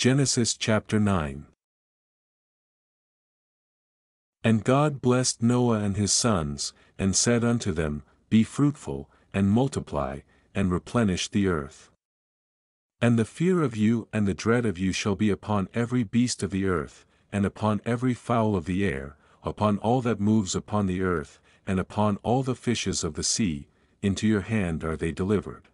Genesis chapter 9. And God blessed Noah and his sons, and said unto them, Be fruitful, and multiply, and replenish the earth. And the fear of you and the dread of you shall be upon every beast of the earth, and upon every fowl of the air, upon all that moves upon the earth, and upon all the fishes of the sea, into your hand are they delivered.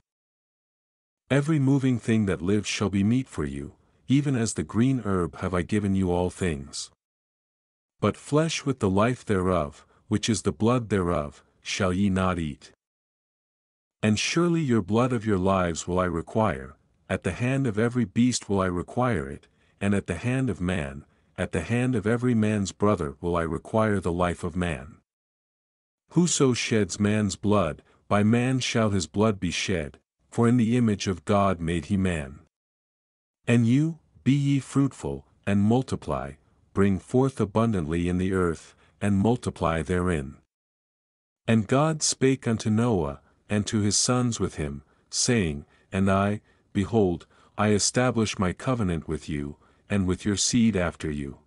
Every moving thing that lives shall be meat for you, even as the green herb have I given you all things. But flesh with the life thereof, which is the blood thereof, shall ye not eat. And surely your blood of your lives will I require, at the hand of every beast will I require it, and at the hand of man, at the hand of every man's brother will I require the life of man. Whoso sheds man's blood, by man shall his blood be shed, for in the image of God made he man. And you, be ye fruitful, and multiply, bring forth abundantly in the earth, and multiply therein. And God spake unto Noah, and to his sons with him, saying, And I, behold, I establish my covenant with you, and with your seed after you.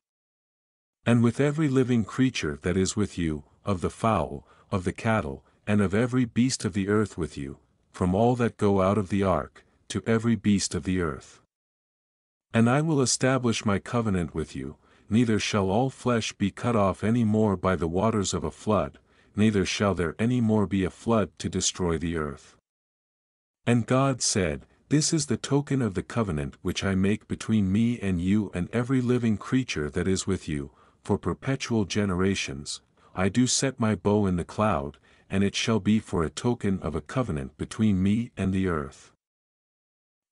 And with every living creature that is with you, of the fowl, of the cattle, and of every beast of the earth with you, from all that go out of the ark, to every beast of the earth. And I will establish my covenant with you, neither shall all flesh be cut off any more by the waters of a flood, neither shall there any more be a flood to destroy the earth. And God said, This is the token of the covenant which I make between me and you and every living creature that is with you, for perpetual generations, I do set my bow in the cloud, and it shall be for a token of a covenant between me and the earth.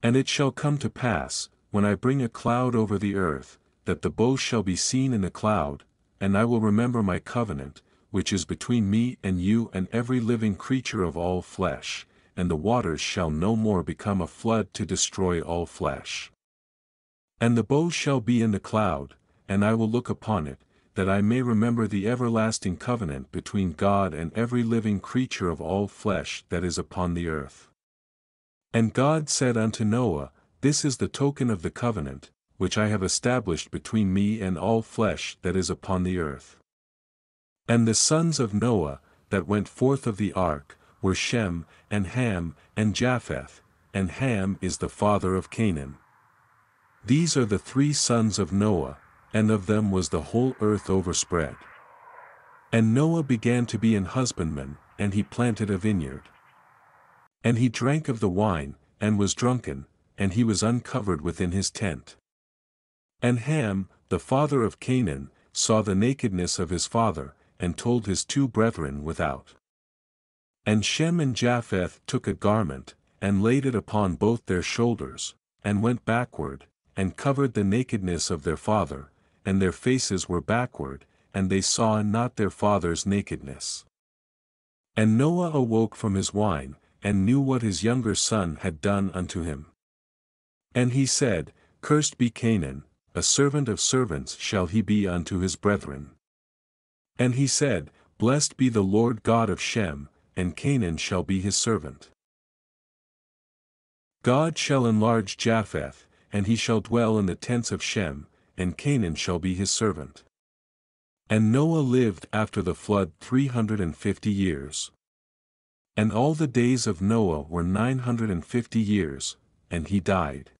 And it shall come to pass, when I bring a cloud over the earth, that the bow shall be seen in the cloud, and I will remember my covenant, which is between me and you and every living creature of all flesh, and the waters shall no more become a flood to destroy all flesh. And the bow shall be in the cloud, and I will look upon it, that I may remember the everlasting covenant between God and every living creature of all flesh that is upon the earth. And God said unto Noah, This is the token of the covenant, which I have established between me and all flesh that is upon the earth. And the sons of Noah, that went forth of the ark, were Shem, and Ham, and Japheth, and Ham is the father of Canaan. These are the three sons of Noah, and of them was the whole earth overspread. And Noah began to be an husbandman, and he planted a vineyard. And he drank of the wine, and was drunken, and he was uncovered within his tent. And Ham, the father of Canaan, saw the nakedness of his father, and told his two brethren without. And Shem and Japheth took a garment, and laid it upon both their shoulders, and went backward, and covered the nakedness of their father, and their faces were backward, and they saw not their father's nakedness. And Noah awoke from his wine, and knew what his younger son had done unto him. And he said, Cursed be Canaan, a servant of servants shall he be unto his brethren. And he said, Blessed be the Lord God of Shem, and Canaan shall be his servant. God shall enlarge Japheth, and he shall dwell in the tents of Shem, and Canaan shall be his servant. And Noah lived after the flood three hundred and fifty years. And all the days of Noah were nine hundred and fifty years, and he died.